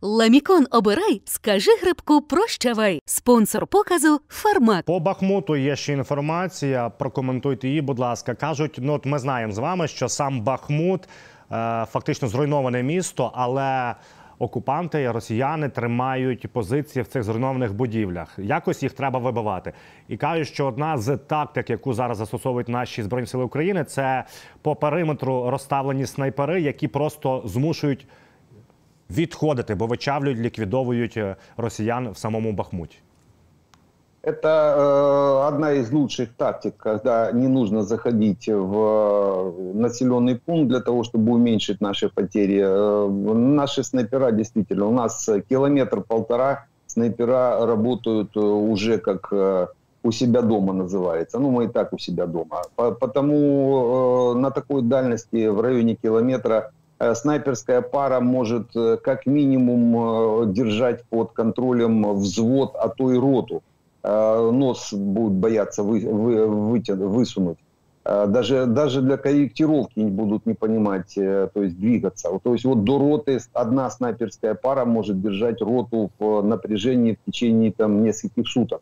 Ламікон обирай, скажи грибку прощавай. Спонсор показу Фармак. По Бахмуту є ще інформація. Прокоментуйте її, будь ласка. Кажуть, ну от ми знаємо з вами, що сам Бахмут е, фактично зруйноване місто, але окупанти, росіяни тримають позиції в цих зруйнованих будівлях. Якось їх треба вибивати. І кажуть, що одна з тактик, яку зараз застосовують наші збройні сили України, це по периметру розставлені снайпери, які просто змушують відходити, бо вичавлюють, ліквідовують е, росіян в самому Бахмуті. Это э, одна из лучших тактик, когда не нужно заходить в э, населенный пункт для того, чтобы уменьшить наши потери. Э, наши снайпера действительно, у нас километр-полтора снайпера работают э, уже как э, у себя дома называется. Ну, мы и так у себя дома. По- Потому э, на такой дальности в районе километра э, снайперская пара может э, как минимум э, держать под контролем взвод, а то и роту. Э, Нос будет бояться вы, вы- вытя- высунуть. Э, Даже, даже для корректировки будут не понимать, э, то есть двигаться. То есть вот до роты одна снайперская пара может держать роту в напряжении в течение там нескольких суток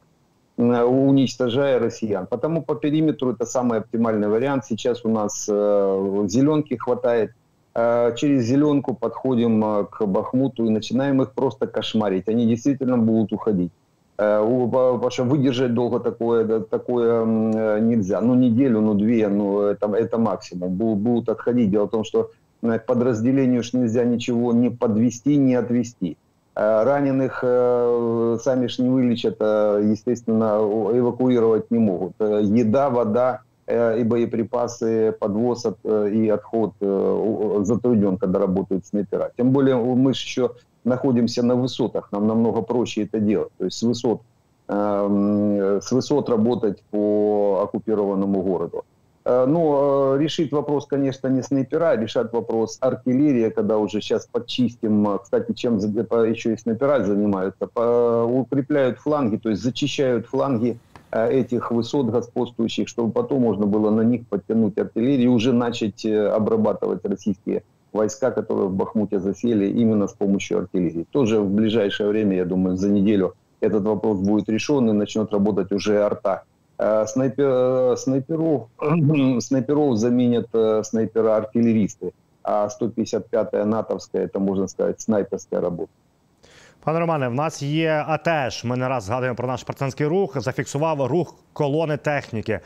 э, уничтожая россиян. Потому по периметру это самый оптимальный вариант. Сейчас у нас э, зеленки хватает. Э, через зеленку подходим э, к Бахмуту и начинаем их просто кошмарить. Они действительно будут уходить. Э, Потому что выдержать долго такое, такое э, нельзя. Ну, неделю, ну, две, ну, это, это максимум. Бу- Будут отходить. Дело в том, что э, к подразделению ж нельзя ничего не подвести, не отвести. Э, Раненых э, сами ж не вылечат, э, естественно, эвакуировать не могут. Э, Еда, вода э, и боеприпасы, подвоз от- э, и отход э, затруднен, когда работают снайпера. Тем более мы еще находимся на высотах, нам намного проще это делать. То есть с высот, эм, с высот работать по оккупированному городу. Э, э, решить вопрос, конечно, не снайпера, а решать вопрос артиллерия, когда уже сейчас подчистим. Э, Кстати, чем еще и снайпера занимаются, укрепляют фланги, то есть зачищают фланги э, этих высот господствующих, чтобы потом можно было на них подтянуть артиллерию и уже начать э, обрабатывать российские войска, которые в Бахмуте засели именно с помощью артиллерии. Тоже в ближайшее время, я думаю, за неделю этот вопрос будет решен и начнет работать уже арта. Э, снайпер- э, снайперов, снайперов заменят э, снайпера-артиллеристы, а 155-я натовская, это, можно сказать, снайперская работа. Пане Романе, в нас є АТЕШ. Ми не раз згадуємо про наш партизанський рух. Зафіксував рух колони техніки.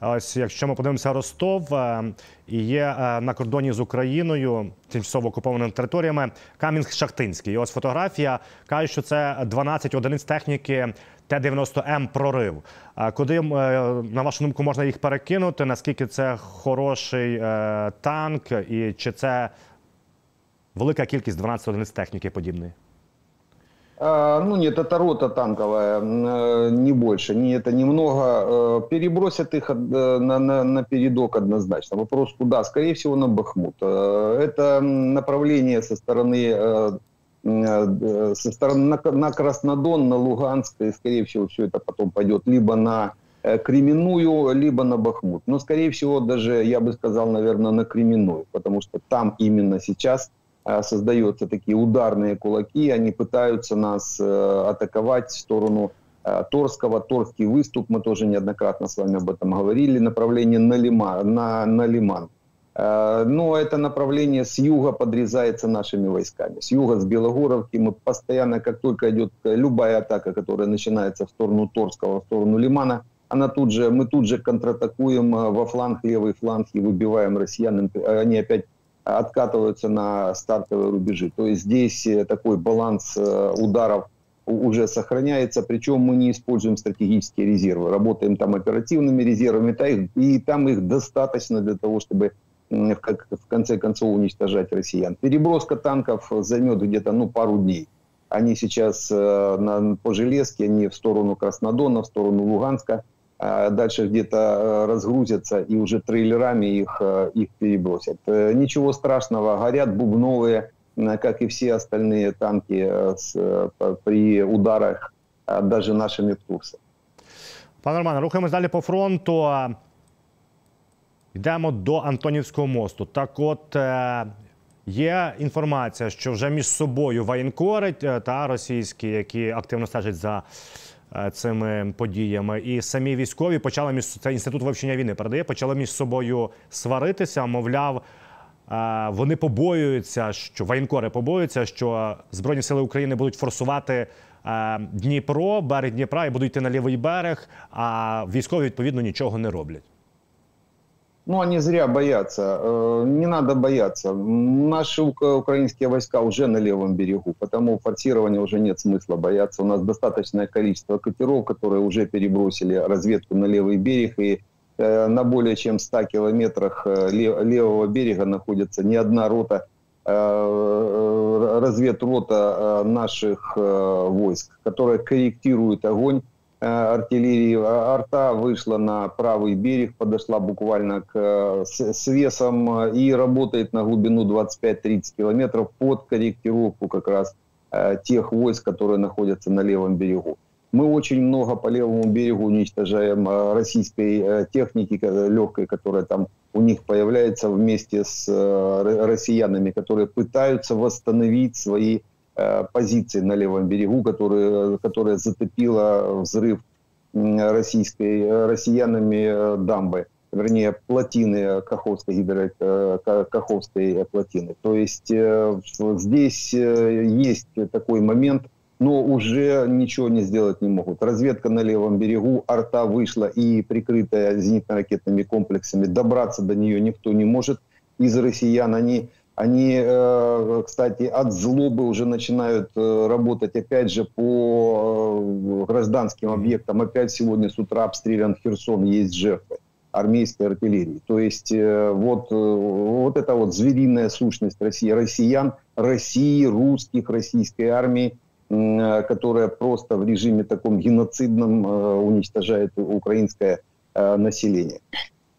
Ось якщо ми подивимося Ростов, е, і є е, на кордоні з Україною, тимчасово окупованими територіями, Кам'янськ-Шахтинський. І ось фотографія каже, що це 12 одиниць техніки Т-90М прорив. Куди, е, на вашу думку, можна їх перекинути? Наскільки це хороший танк, і чи це велика кількість 12 одиниць техніки подібної? А, Ну нет, это рота танковая, э, не больше, не это немного. Э, Перебросят их э, на, на, на передок однозначно. Вопрос куда? Скорее всего на Бахмут. Это направление со стороны со стороны на, на Краснодон, на Луганск, и скорее всего все это потом пойдет либо на Кременную, либо на Бахмут. Но скорее всего даже, я бы сказал, наверное, на Кременную, потому что там именно сейчас создаются такие ударные кулаки, они пытаются нас э, атаковать в сторону э, Торского, Торский выступ, мы тоже неоднократно с вами об этом говорили, направление на, Лима, на, на Лиман. Э, Но это направление с юга подрезается нашими войсками. С юга, с Белогоровки мы постоянно, как только идет э, любая атака, которая начинается в сторону Торского, в сторону Лимана, она тут же, мы тут же контратакуем э, во фланг, левый фланг и выбиваем россиян. Они опять откатываются на стартовые рубежи. То есть здесь э, такой баланс э, ударов уже сохраняется, причем мы не используем стратегические резервы, работаем там оперативными резервами, и там их достаточно для того, чтобы в, конце концов уничтожать россиян. Переброска танков займет где-то ну, пару дней. Они сейчас э, на, по железке, они в сторону Краснодона, в сторону Луганска, дальше где-то э, разгрузятся и уже трейлерами их, э, их перебросят. Э, Ничего страшного, горят бубновые, м, как и все остальные танки э, с, э, по- при ударах э, даже нашими птурсами. Пане Романе, рухаємось далі по фронту. Йдемо до Антонівського мосту. Так от е, Є інформація, що вже між собою воєнкори е, та російські, які активно стежать за е, цими подіями, і самі військові почали між це інститут вивчення війни передає, почали між собою сваритися. Мовляв, е, вони побоюються, що воєнкори побоюються, що збройні сили України будуть форсувати е, Дніпро, берег Дніпра і будуть йти на лівий берег. А військові відповідно нічого не роблять. Ну, они зря боятся. Э, не надо бояться. Наши украинские войска уже на левом берегу, потому форсирования уже нет смысла бояться. У нас достаточное количество катеров, которые уже перебросили разведку на левый берег, и э, на более чем 100 километрах э, левого берега находится не одна рота, разведрота наших войск, которая корректирует огонь артиллерии. Арта вышла на правый берег, подошла буквально к, э, с, с весом э, и работает на глубину 25-30 километров под корректировку как раз тех войск, которые находятся на левом берегу. Мы очень много по левому берегу уничтожаем российской техники легкой, которая там у них появляется вместе с россиянами, которые пытаются восстановить свои Э, позиции на левом берегу, которые, которая затопила взрыв российской, э, россиянами э, дамбы, вернее, плотины Каховской, гидро, Каховской плотины. То есть здесь есть такой момент, но уже ничего не сделать не могут. Разведка на левом берегу, арта вышла и прикрытая зенитно-ракетными комплексами, добраться до нее никто не может из россиян. Они они, э, кстати, от злобы уже начинают э, работать опять же по э, гражданским объектам. Опять сегодня с утра обстрелян Херсон, есть жертвы армейской артиллерии. То есть вот, вот эта вот звериная сущность России, россиян, России, русских, российской армии, которая просто в режиме таком геноцидном уничтожает украинское население.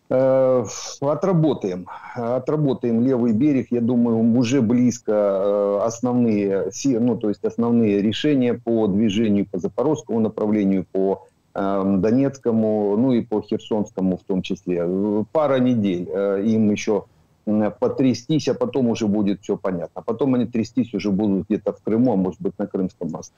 Э, отработаем. Отработаем левый берег. Я думаю, уже близко э, основные, ну, то есть основные решения по движению по запорожскому направлению, по эм, Донецкому, ну и по Херсонскому в том числе. Пара недель э, им еще потрястись, а потом уже будет все понятно. Потом они трястись уже будут где-то в Крыму, а может быть на Крымском мосту.